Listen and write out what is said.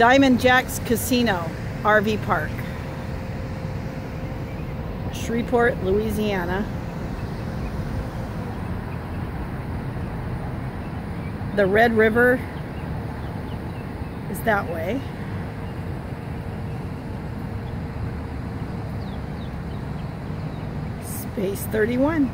Diamond Jacks Casino RV Park. Shreveport, Louisiana. The Red River is that way. Space 31.